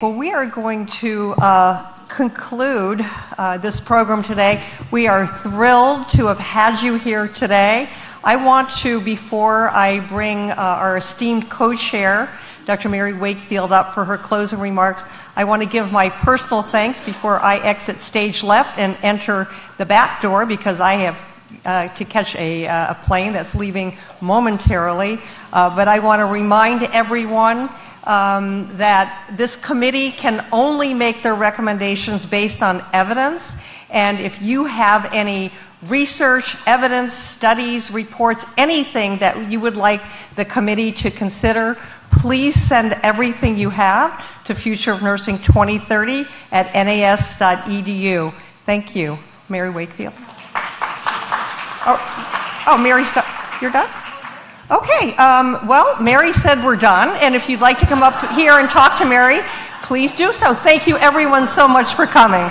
Well, we are going to uh, conclude uh, this program today. We are thrilled to have had you here today. I want to, before I bring uh, our esteemed co chair, Dr. Mary Wakefield, up for her closing remarks, I want to give my personal thanks before I exit stage left and enter the back door because I have uh, to catch a, uh, a, plane that's leaving momentarily. Uh, but I want to remind everyone um, that this committee can only make their recommendations based on evidence. And if you have any research, evidence, studies, reports, anything that you would like the committee to consider, please send everything you have to Future of Nursing 2030 at nas.edu. Thank you. Mary Wakefield. Oh, oh Mary, you're done? Okay, um, well, Mary said we're done, and if you'd like to come up here and talk to Mary, please do so. Thank you, everyone, so much for coming.